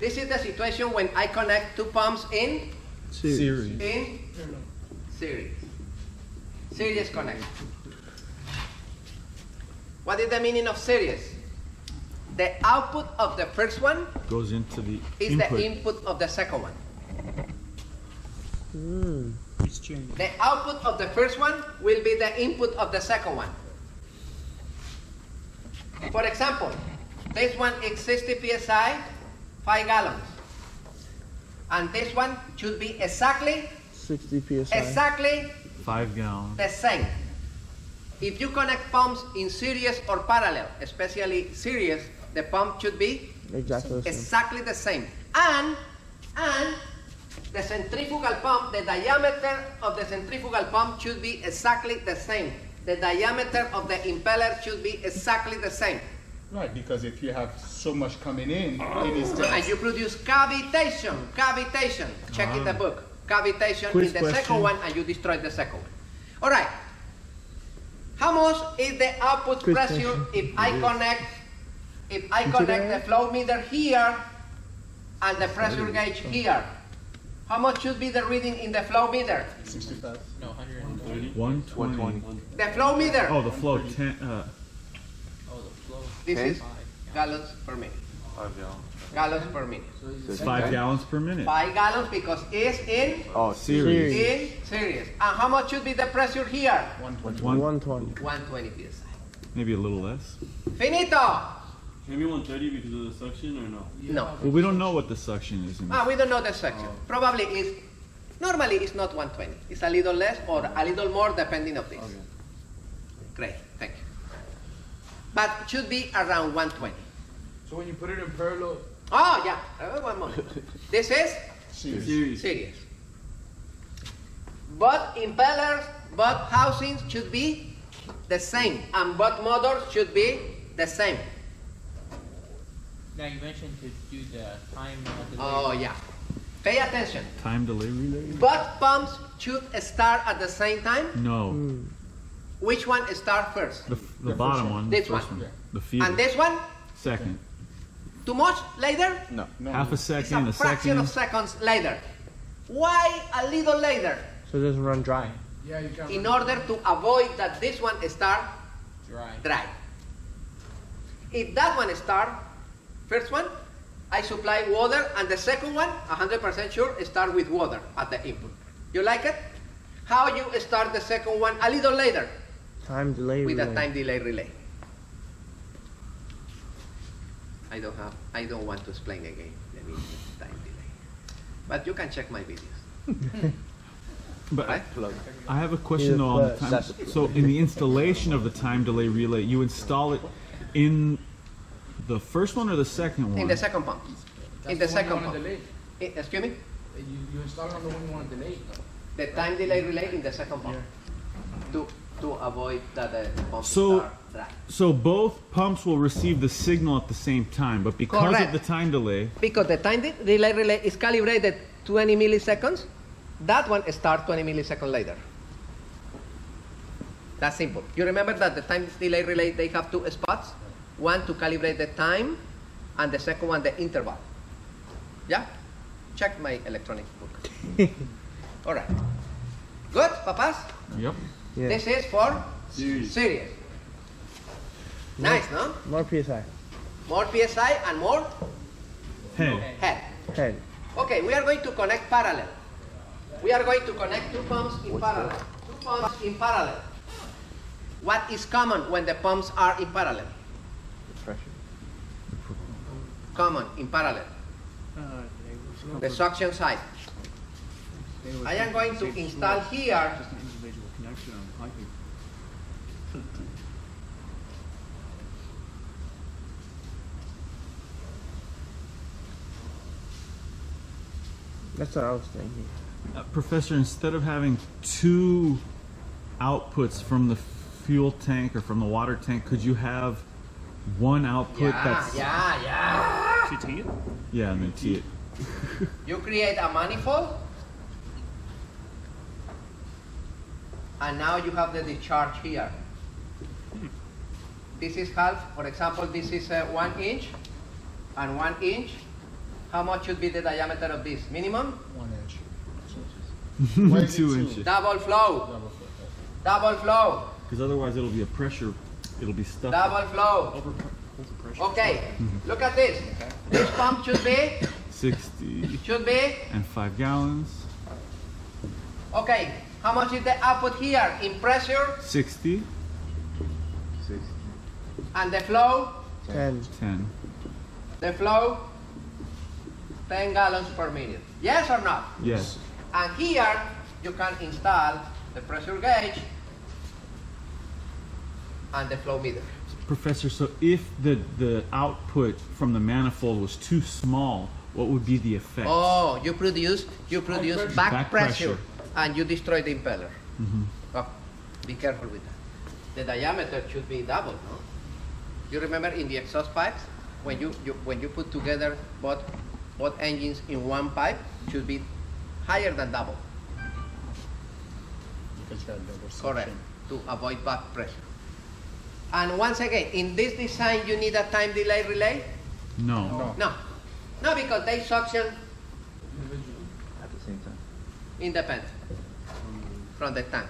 This is the situation when I connect two pumps in Series. in series. Series connect. What is the meaning of series? The output of the first one Goes into the is input. the input of the second one. Hmm. It's changing. The output of the first one will be the input of the second one. For example, this one is 60 psi, 5 gallons. And this one should be exactly, 60 psi. exactly Five gallons. the same. If you connect pumps in series or parallel, especially series, the pump should be Exactly the same. exactly the same. And, and the centrifugal pump, the diameter of the centrifugal pump should be exactly the same. The diameter of the impeller should be exactly the same. Right, because if you have so much coming in, it is And just you produce cavitation, cavitation. Check in the book. Cavitation Quiz in the question. second one and you destroy the second one. All right. How much is the output Quiz pressure question. if I connect if I Into connect the- the flow meter here and the pressure gauge here? How much should be the reading in the flow meter? 65. No. One twenty. The flow meter. Oh, the flow ten. Uh, This is gallons per minute. Gallons per minute. it's five gallons per minute. Five gallons because it's in Oh, Series. in series. And how much should be the pressure here? One, 120. 120 psi. maybe a little less. Finito. Maybe 130 because of the suction or no? No. Well, we don't know what the suction is. In Ah, we don't know the section. Probably is normally it's not 120. It's a little less or a little more depending of this. Okay. Great, thank you. But it should be around 120. So when you put it in parallel, Oh yeah, Uh, one moment. This is Series. serious. Both impellers, both housings should be the same, and both motors should be the same. Now you mentioned to do the time of Oh yeah. Pay attention. time delay relay. Both pumps should start at the same time. No, Which one start first? the, the bottom one. This the first one. one. The feeder. And this one? second. Too much later? no. No, Half a It's second, a a fraction second. of seconds later. Why a little later? So it doesn't run dry. yeah, you can. In order to avoid that this one start dry. dry. If that one start, first one, I supply water, and the second one, 100% sure, start with water at the input. You like it? How you start the second one a little later Time delay. with a time delay relay. I don't have, I don't want to explain again the meaning of time delay. But you can check my videos. But I, Right? I have a question though on the time. So in the installation of the time delay relay, you install it in the first one or the second one? In the second pump. In the That's one second pump. delay. Eh, Excuse me? You, you install it on the one you want to delay. The time delay relay in the second pump. To, to avoid that uh, the the pump So- So both pumps will receive the signal at the same time, but because Correct. of the time delay, Because the time de- delay relay is calibrated 20 milliseconds, that one starts 20 milliseconds later. That's simple. You remember that the time delay relay, they have two spots. One to calibrate the time, and the second one, the interval. Yeah? Check my electronic book. All right. Good, papas? yep. Yeah. This is for Series. series. Nice, no? More PSI. More PSI and more Head. head. Head. Okay, we are going to connect parallel. We are going to connect two pumps in parallel. Two pumps in parallel. What is common when the pumps are in parallel? Pressure. Common in parallel. The suction side. I am going to install here That's what I was thinking. Uh, Professor, instead of having two outputs from the fuel tank or from the water tank, could you have one output yeah, that's yeah, yeah. yeah, and then T it. You create a manifold, and now you have the discharge here. This is half, for example, this is uh, one inch and one inch, how much should be the diameter of this? Minimum? One inch. Why is it two two? inches. Double flow. Double foot. Double flow. Because otherwise it'll be a pressure. It'll be stuck. Double flow. Okay, look at this. This pump should be, 60 should be, and five gallons. okay, how much is the output here in pressure 60, 60. and the flow? Ten. 10. The flow, 10 gallons per minute. Yes or not? Yes. And here you can install the pressure gauge and the flow meter. Professor, so if the, the output from the manifold was too small, what would be the effect? Oh, you produce you produce back, Back pressure, pressure. And you destroy the impeller. Mm-hmm. Oh, be careful with that. The diameter should be double, no? You remember in the exhaust pipes when you, you when you put together both both engines in one pipe should be higher than double. Because you got double Correct. To avoid back pressure. And once again, in this design, you need a time delay relay? No. No. No. No, because they suction Individually. Independent from the tank.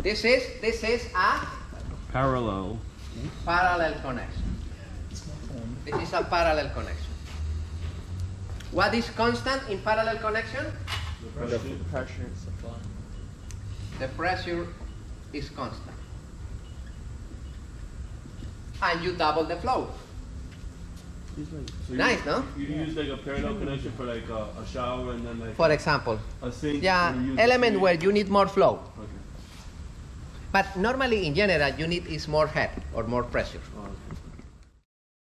This is this is a Parallel. parallel connection. This is a parallel connection. What is constant in parallel connection? The pressure. Supply. The pressure is constant. And you double the flow. He's like, So you- Nice, no? You use like a parallel connection for like a, a shower and then like For example, a sink. yeah, or you use a element sink. where you need more flow. Okay. But normally in general, you need is more head or more pressure. Oh, okay.